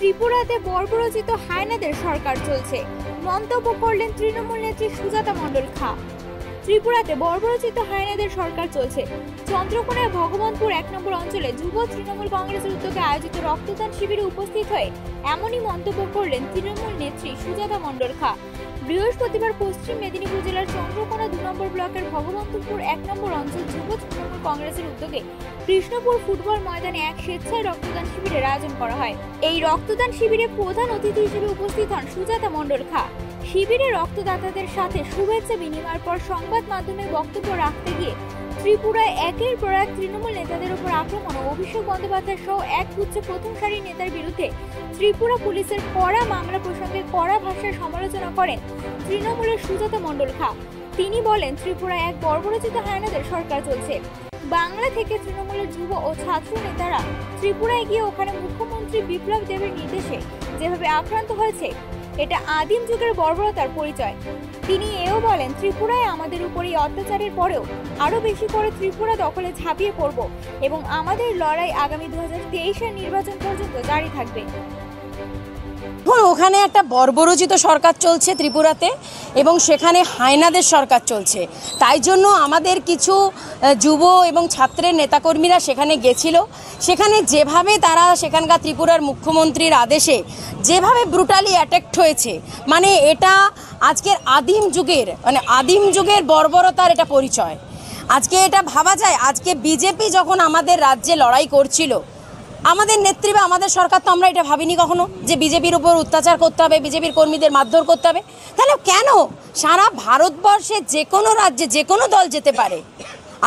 ত্রিপুরাতে বর্বরচিত হায়নাদের সরকার চলছে। মন্তব্য করলেন তৃণমূল নেত্রী সুজাতা মণ্ডল খা। ত্রিপুরাতে বর্বরচিত হায়নাদের সরকার চলছে। চন্দ্রকোনার ভগবানপুর এক নম্বর অঞ্চলে যুব তৃণমূল কংগ্রেসের উদ্যোগে আয়োজিত রক্তদান শিবিরে উপস্থিত হয়ে এমনই মন্তব্য করলেন তৃণমূল নেত্রী সুজাতা মণ্ডল খা। বৃহস্পতিবার পশ্চিম মেদিনীপুর জেলার চন্দ্রকোনা দু নম্বর ব্লকের ভগবন্তপুর এক নম্বর অঞ্চল যুব তৃণমূল কংগ্রেসের উদ্যোগে কৃষ্ণপুর ফুটবল ময়দানে এক স্বেচ্ছায় রক্তদান শিবিরের আয়োজন করা হয়। এই রক্তদান শিবিরে প্রধান অতিথি হিসেবে উপস্থিত হন সুজাতা মণ্ডল খা শিবিরে রক্তদাতাদের সাথে শুভেচ্ছা বিনিময়ের পর সংবাদ মাধ্যমে বক্তব্য রাখতে গিয়ে ত্রিপুরায় একের পর এক তৃণমূল নেতাদের উপর আক্রমণ ও অভিষেক বন্দ্যোপাধ্যায় সহ এক গুচ্ছ প্রথম সারির নেতার বিরুদ্ধে ত্রিপুরা পুলিশের কড়া মামলা প্রসঙ্গে কড়া ভাষায় সমালোচনা করেন তৃণমূলের সুজাতা মণ্ডল খা তিনি বলেন, ত্রিপুরায় এক বর্বরচিত হায়নাদের সরকার চলছে। বাংলা থেকে তৃণমূলের যুব ও ছাত্র নেতারা ত্রিপুরায় গিয়ে ওখানে মুখ্যমন্ত্রী বিপ্লব দেবের নির্দেশে যেভাবে আক্রান্ত হয়েছে, এটা আদিম যুগের বর্বরতার পরিচয়। তিনি এও বলেন, ত্রিপুরায় আমাদের উপর এই অত্যাচারের পরেও আরও বেশি করে ত্রিপুরা দখলে ঝাঁপিয়ে পড়ব এবং আমাদের লড়াই আগামী দু হাজার নির্বাচন পর্যন্ত জারি থাকবে। এখন ওখানে একটা বর্বরচিত সরকার চলছে ত্রিপুরাতে এবং সেখানে হায়নাদের সরকার চলছে। তাই জন্য আমাদের কিছু যুব এবং ছাত্রের নেতাকর্মীরা সেখানে গেছিল। সেখানে যেভাবে তারা সেখানকার ত্রিপুরার মুখ্যমন্ত্রীর আদেশে যেভাবে ব্রুটালি অ্যাটেক্ট হয়েছে মানে এটা আজকের আদিম যুগের মানে আদিম যুগের বর্বরতার এটা পরিচয়। আজকে এটা ভাবা যায়, আজকে বিজেপি যখন আমাদের রাজ্যে লড়াই করছিল আমাদের নেত্রী বা আমাদের সরকার তো আমরা এটা ভাবিনি কখনো যে বিজেপির উপর অত্যাচার করতে হবে, বিজেপির কর্মীদের মারধর করতে হবে। তাহলে কেন? সারা ভারতবর্ষে যে কোনো রাজ্যে, যে কোনো দল যেতে পারে।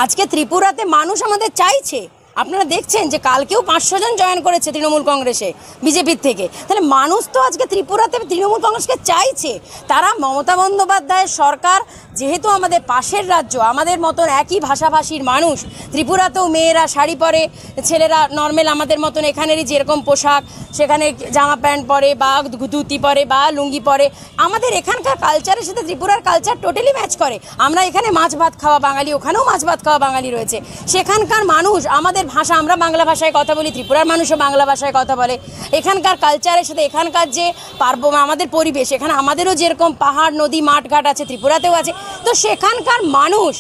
আজকে ত্রিপুরাতে মানুষ আমাদের চাইছে। আপনারা দেখছেন যে কালকেও পাঁচশো জন জয়েন করেছে তৃণমূল কংগ্রেসে, বিজেপির থেকে। তাহলে মানুষ তো আজকে ত্রিপুরাতে তৃণমূল কংগ্রেসকে চাইছে। তারা মমতা বন্দ্যোপাধ্যায়ের সরকার যেহেতু আমাদের পাশের রাজ্য, আমাদের মতন একই ভাষাভাষীর মানুষ, ত্রিপুরাতেও মেয়েরা শাড়ি পরে, ছেলেরা নর্মাল আমাদের মতন এখানেরই যেরকম পোশাক, সেখানে জামা প্যান্ট পরে বা ধুতি পরে বা লুঙ্গি পরে, আমাদের এখানকার কালচারের সাথে ত্রিপুরার কালচার টোটালি ম্যাচ করে। আমরা এখানে মাছ ভাত খাওয়া বাঙালি, ওখানেও মাছ ভাত খাওয়া বাঙালি রয়েছে। সেখানকার মানুষ, আমাদের ভাষা, আমরা বাংলা ভাষায় কথা বলি, ত্রিপুরার মানুষও বাংলা ভাষায় কথা বলে। এখানকার কালচারের সাথে এখানকার যে পার্ব আমাদের পরিবেশ, এখানে আমাদেরও যেরকম পাহাড়, নদী, মাঠঘাট আছে, ত্রিপুরাতেও আছে। তো সেখানকার মানুষ,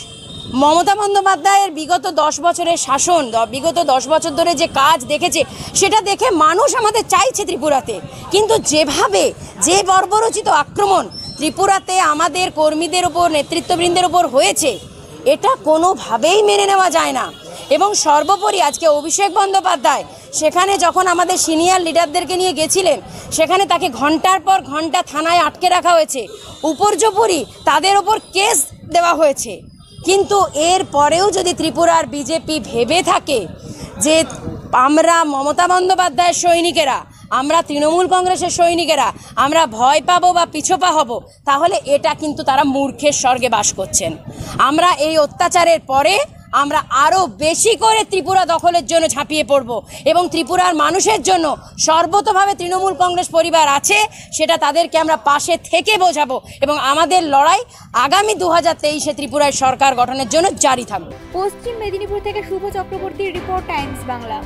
মমতা বন্দ্যোপাধ্যায়ের বিগত দশ বছরের শাসন বিগত দশ বছর ধরে যে কাজ দেখেছে, সেটা দেখে মানুষ আমাদের চাইছে ত্রিপুরাতে। কিন্তু যেভাবে যে বর্বরচিত আক্রমণ ত্রিপুরাতে আমাদের কর্মীদের ওপর নেতৃত্ববৃন্দের ওপর হয়েছে, এটা কোনোভাবেই মেনে নেওয়া যায় না। এবং সর্বোপরি আজকে অভিষেক বন্দ্যোপাধ্যায়, সেখানে যখন আমাদের সিনিয়র লিডারদেরকে নিয়ে গেছিলেন, সেখানে তাকে ঘণ্টার পর ঘণ্টা থানায় আটকে রাখা হয়েছে। উপর্যুপরি তাদের ওপর কেস দেওয়া হয়েছে। কিন্তু এর পরেও যদি ত্রিপুরার বিজেপি ভেবে থাকে যে আমরা মমতা বন্দ্যোপাধ্যায়ের সৈনিকেরা, আমরা তৃণমূল কংগ্রেসের সৈনিকেরা, আমরা ভয় পাবো বা পিছোপা হব, তাহলে এটা কিন্তু তারা মূর্খের স্বর্গে বাস করছেন। আমরা এই অত্যাচারের পরে আমরা আরও বেশি করে ত্রিপুরা দখলের জন্য ঝাঁপিয়ে পড়ব এবং ত্রিপুরার মানুষের জন্য সর্বতভাবে তৃণমূল কংগ্রেস পরিবার আছে, সেটা তাদেরকে আমরা পাশে থেকে বোঝাবো এবং আমাদের লড়াই আগামী দু হাজার তেইশে ত্রিপুরায় সরকার গঠনের জন্য জারি থাকবে পশ্চিম মেদিনীপুর থেকে শুভ চক্রবর্তীর রিপোর্ট টাইমস বাংলা।